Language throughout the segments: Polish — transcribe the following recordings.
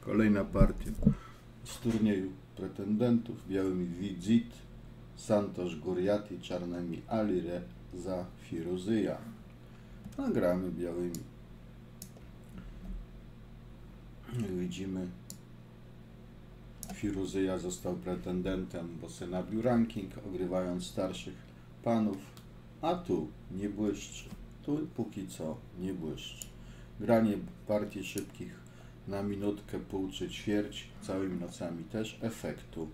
Kolejna partia z turnieju pretendentów. Białymi Widzit, Santosz Guriati, czarnymi Ali za Firuzyja. Nagramy białymi. Jak widzimy, Firuzyja został pretendentem, bo se nabił ranking, ogrywając starszych panów, a tu nie błyszczy. Tu póki co nie błyszczy. Granie partii szybkich na minutkę, pół czy ćwierć całymi nocami też efektu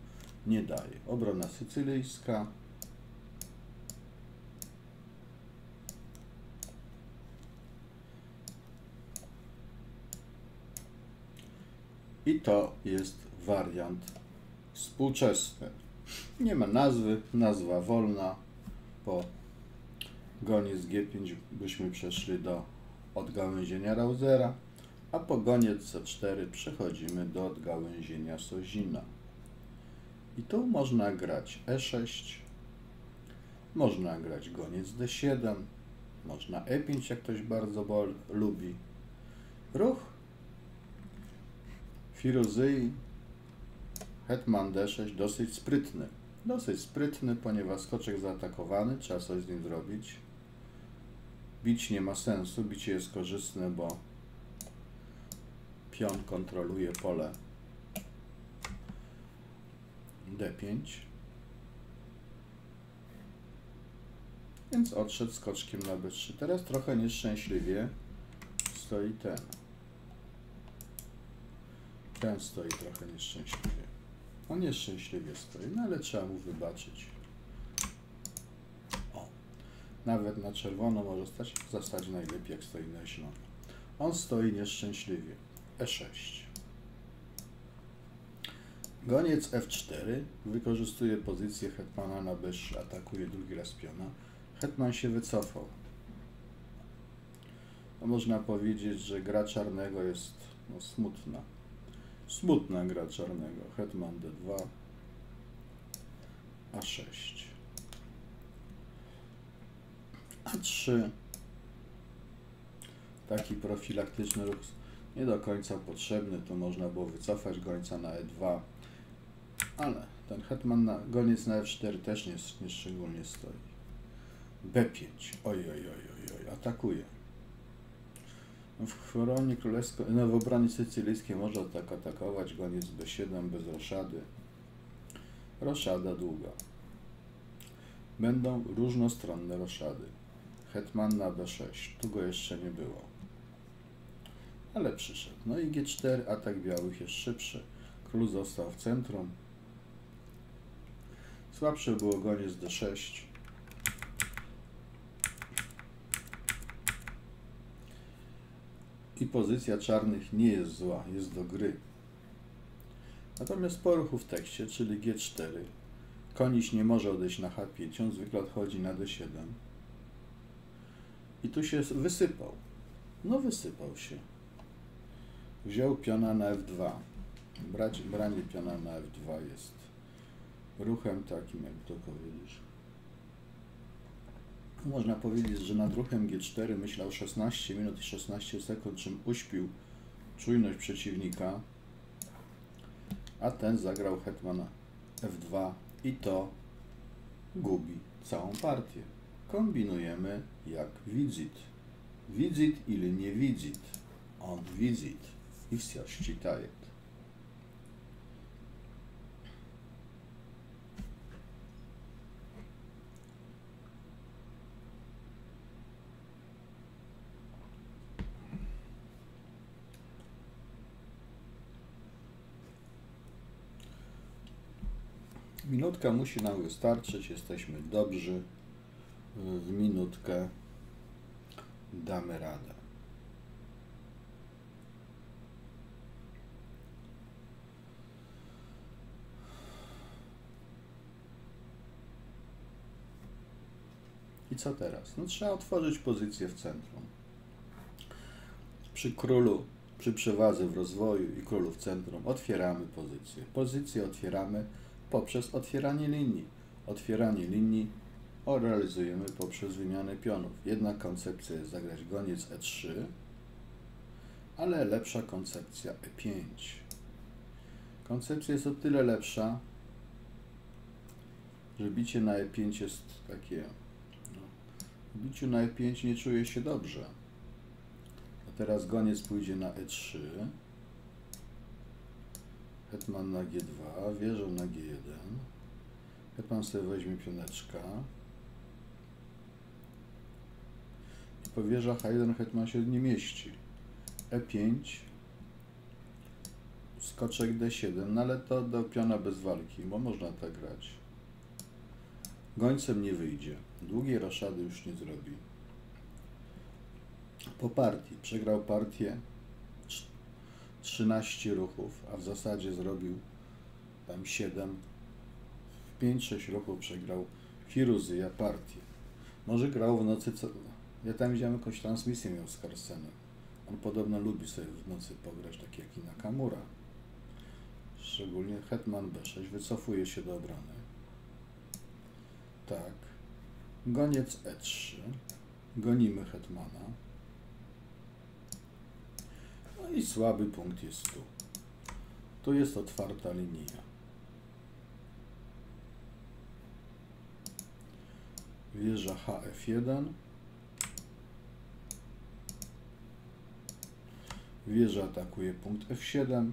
nie daje. Obrona sycylijska. I to jest wariant współczesny. Nie ma nazwy, nazwa wolna. Po goniec G5 byśmy przeszli do odgałęzienia Rausera, a po goniec C4 przechodzimy do odgałęzienia Sozina. I tu można grać E6, można grać goniec D7, można E5, jak ktoś bardzo bol, lubi. Ruch Firuzyi, Hetman D6 dosyć sprytny. Dosyć sprytny, ponieważ skoczek zaatakowany, trzeba coś z nim zrobić. Bić nie ma sensu, bicie jest korzystne, bo pion kontroluje pole D5. Więc odszedł skoczkiem na B3. Teraz trochę nieszczęśliwie stoi ten. Ten stoi trochę nieszczęśliwie. On nieszczęśliwie stoi, no ale trzeba mu wybaczyć. O, nawet na czerwono może stać, zastać najlepiej jak stoi na zielono. On stoi nieszczęśliwie. E6. Goniec F4 wykorzystuje pozycję hetmana na B3, atakuje drugi raz piona. Hetman się wycofał. No można powiedzieć, że gra czarnego jest no, smutna. Smutna gra czarnego. Hetman D2, A6. A3. Taki profilaktyczny ruch nie do końca potrzebny. Tu można było wycofać gońca na E2. Ale ten hetman na goniec na F4 też nie, nie szczególnie stoi. B5. Oj, oj, oj, oj. Atakuje. W koronie królewskiej, no w obronie sycylijskiej można tak atakować, goniec B7 bez roszady. Roszada długa. Będą różnostronne roszady. Hetman na B6, tu go jeszcze nie było. Ale przyszedł. No i G4, atak białych jest szybszy. Król został w centrum. Słabsze było goniec D6. i pozycja czarnych nie jest zła, jest do gry. Natomiast po ruchu w tekście, czyli G4, koniś nie może odejść na H5, on zwykle odchodzi na D7. I tu się wysypał. No wysypał się. Wziął piona na F2. Brać, branie piona na F2 jest ruchem takim, jak to powiedzieć, można powiedzieć, że nad ruchem G4 myślał 16 minut i 16 sekund, czym uśpił czujność przeciwnika, a ten zagrał hetmana F2 i to gubi całą partię. Kombinujemy jak widzit. Widzit ili nie widzit. On widzit. Isya Szczytajek. Minutka musi nam wystarczyć, jesteśmy dobrzy. W minutkę damy radę. Co teraz? No trzeba otworzyć pozycję w centrum. Przy królu, przy przewadze w rozwoju i królu w centrum otwieramy pozycję. Pozycję otwieramy poprzez otwieranie linii. Otwieranie linii realizujemy poprzez wymianę pionów. Jedna koncepcja jest zagrać goniec E3, ale lepsza koncepcja E5. Koncepcja jest o tyle lepsza, że bicie na E5 jest takie. Biciu na E5 nie czuje się dobrze. A teraz goniec pójdzie na E3. Hetman na G2, wieżą na G1. Hetman sobie weźmie pioneczka. I po wieżach H1 Hetman się nie mieści. E5. Skoczek D7, no ale to do piona bez walki, bo można tak grać. Gońcem nie wyjdzie. Długiej roszady już nie zrobi. Po partii. Przegrał partię 13 ruchów, a w zasadzie zrobił tam 7. W 5-6 ruchów przegrał Firuzyja partię. Może grał w nocy, co... Ja tam widziałem jakąś transmisję miał z Carsenem. On podobno lubi sobie w nocy pograć, tak jak i Nakamura. Szczególnie Hetman B6 wycofuje się do obrony. Tak. Goniec E3. Gonimy Hetmana. No i słaby punkt jest tu. Tu jest otwarta linia. Wieża HF1. Wieża atakuje punkt F7.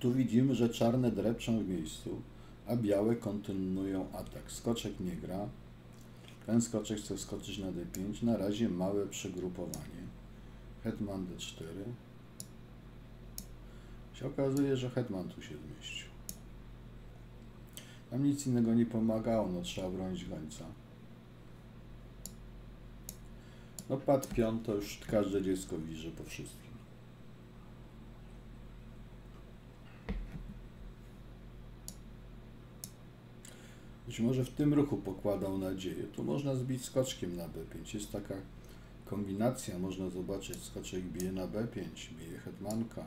Tu widzimy, że czarne drepczą w miejscu, a białe kontynuują atak. Skoczek nie gra. Ten skoczek chce skoczyć na D5. Na razie małe przegrupowanie. Hetman D4. Się okazuje, że Hetman tu się zmieścił. Tam nic innego nie pomagało, no trzeba bronić gońca. No pad pion to już każde dziecko widzi, że po wszystkim. Być może w tym ruchu pokładał nadzieję. Tu można zbić skoczkiem na B5. Jest taka kombinacja, można zobaczyć, skoczek bije na B5, bije hetmanka.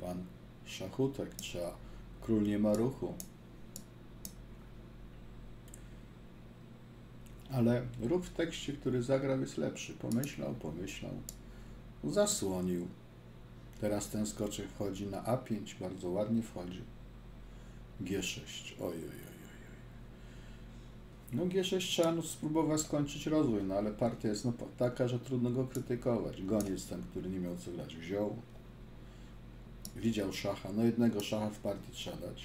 Pan szachutek, trzeba, król nie ma ruchu. Ale ruch w tekście, który zagrał jest lepszy. Pomyślał, pomyślał, zasłonił. Teraz ten skoczek wchodzi na A5, bardzo ładnie wchodzi. G6, oj, oj, oj. No G6 trzeba no, spróbować skończyć rozwój, no ale partia jest no, taka, że trudno go krytykować. Goniec ten, który nie miał co grać, wziął, widział szacha, no jednego szacha w partii trzeba dać.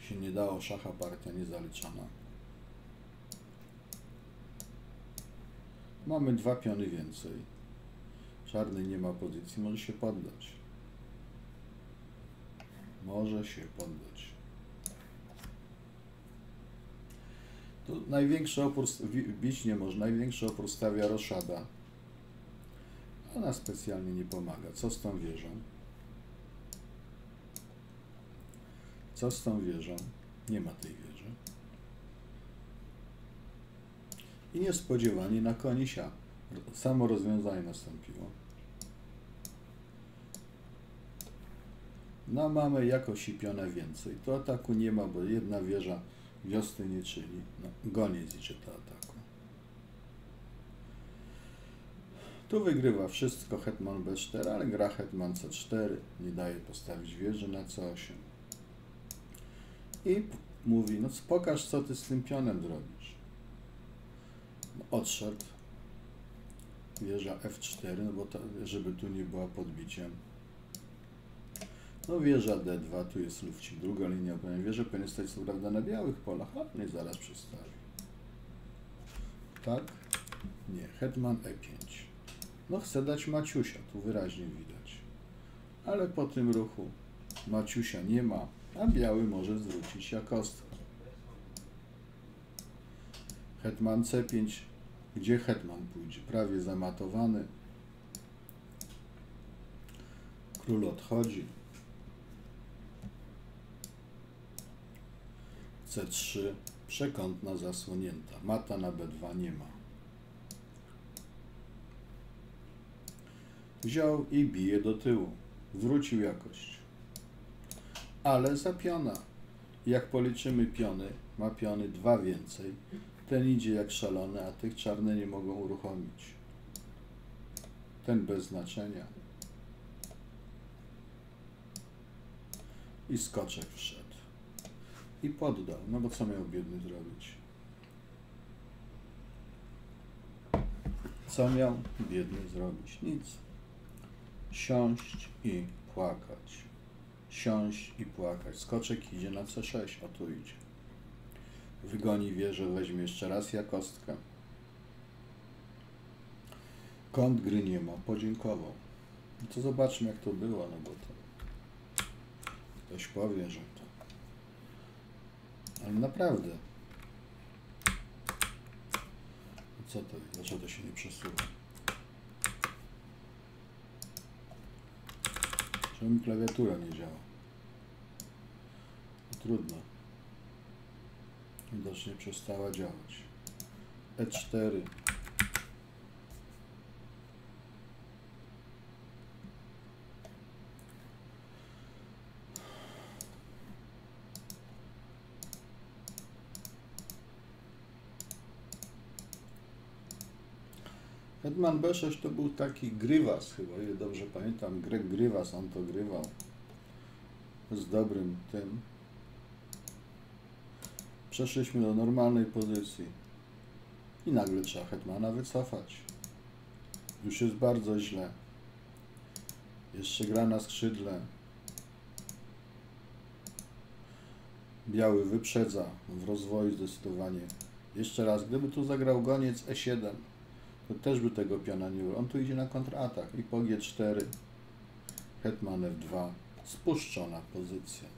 Się nie dało, szacha partia niezaliczana. Mamy dwa piony więcej. Czarny nie ma pozycji, może się poddać. Może się poddać. Tu największy opór, bić nie może, największy opór stawia roszada. Ona specjalnie nie pomaga. Co z tą wieżą? Co z tą wieżą? Nie ma tej wieży. I niespodziewanie na konisia samo rozwiązanie nastąpiło. No mamy jakoś i pionę więcej. Tu ataku nie ma, bo jedna wieża wiosny nie czyni. No, goniec idzie do ataku. Tu wygrywa wszystko hetman b4, ale gra hetman c4, nie daje postawić wieży na c8. I mówi, no pokaż co ty z tym pionem zrobisz. No, odszedł. Wieża f4, no bo to, żeby tu nie była podbiciem. No wieża D2, tu jest lufcik, druga linia obrony. Wieża powinien stać co prawda na białych polach, ale nie zaraz przestawi. Tak? Nie, hetman E5. No chce dać Maciusia, tu wyraźnie widać. Ale po tym ruchu Maciusia nie ma, a biały może zwrócić jakostkę. Hetman C5. Gdzie hetman pójdzie? Prawie zamatowany. Król odchodzi. C3 przekątna zasłonięta. Mata na B2 nie ma. Wziął i bije do tyłu. Zwrócił jakość. Ale za piona. Jak policzymy piony, ma piony dwa więcej. Ten idzie jak szalony, a tych czarne nie mogą uruchomić. ten bez znaczenia. I skoczek wszedł. I poddał. No bo co miał biedny zrobić? Co miał biedny zrobić? Nic. Siąść i płakać. Siąść i płakać. Skoczek idzie na C6, a tu idzie. Wygoni wieżę, weźmie jeszcze raz jakostkę. Kąt gry nie ma, podziękował. No to zobaczmy jak to było, no bo to ktoś powie, że to. Ale naprawdę. Co to? Dlaczego to się nie przesuwa? Czemu mi klawiatura nie działa? No, trudno. Widocznie przestała działać. E E4. Hetman B6 to był taki Grywas chyba, ile dobrze pamiętam. Greg Grywas, on to grywał. Z dobrym tym. Przeszliśmy do normalnej pozycji. I nagle trzeba Hetmana wycofać. Już jest bardzo źle. Jeszcze gra na skrzydle. Biały wyprzedza w rozwoju zdecydowanie. Jeszcze raz, gdyby tu zagrał goniec E7, to też by tego piona nie było. On tu idzie na kontratak i po G4, Hetman F2, spuszczona pozycja.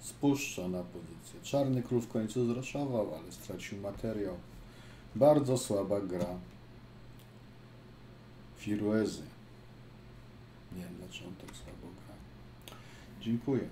Spuszczona pozycja. Czarny król w końcu zroszował, ale stracił materiał. Bardzo słaba gra. Firuezy. Nie wiem dlaczego tak słabo gra. Dziękuję.